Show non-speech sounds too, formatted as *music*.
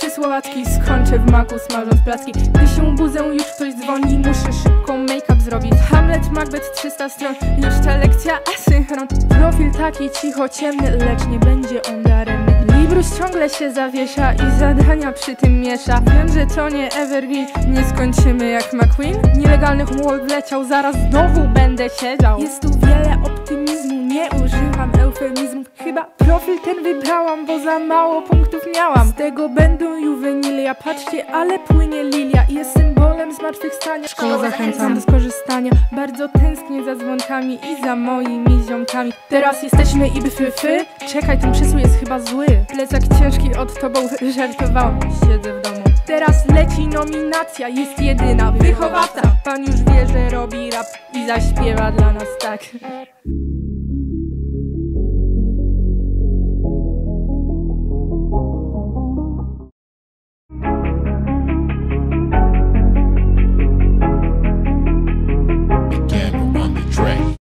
czy słowacki Skończę w maku smażąc placki. Gdy się budzę już ktoś dzwoni Muszę szybko make-up zrobić. Hamlet, Macbeth 300 stron Jeszcze lekcja asynchron Profil taki cicho ciemny Lecz nie będzie on daremny. Librus ciągle się zawiesza I zadania przy tym miesza. Wiem, że to nie evergreen Nie skończymy jak McQueen. Nielegalny humor wleciał Zaraz znowu będę siedział. Jest tu wiele optymizmu Nie używam eufemizmów Chyba profil ten wybrałam Bo za mało punktów Z tego będą juwenilia Patrzcie, ale płynie lilia I Jest symbolem zmartwychwstania. Szkoła zachęcam. do skorzystania. Bardzo tęsknię za dzwonkami I za moimi ziomkami. Teraz jesteśmy i byfy fy Czekaj, ten przysłów jest chyba zły. Plecak ciężki od tobą *laughs* Żartowałam, siedzę w domu. Teraz leci nominacja, jest jedyna wychowawca. Pan już wie, że robi rap i zaśpiewa dla nas tak